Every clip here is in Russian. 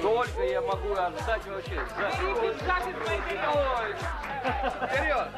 Только я могу отдать вообще. Вперед!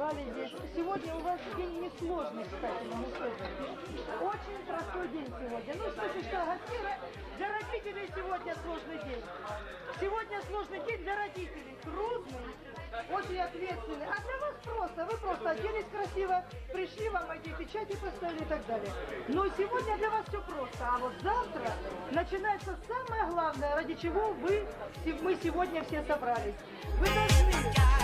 Желали здесь. Сегодня у вас день несложный, кстати, скажу. Очень простой день сегодня. Ну, же, что, гостей, для родителей сегодня сложный день. Сегодня сложный день для родителей. Трудный, очень ответственный. А для вас просто. Вы просто оделись красиво, пришли, вам эти печати поставили и так далее. Но сегодня для вас все просто. А вот завтра начинается самое главное, ради чего вы, мы сегодня все собрались. Вы должны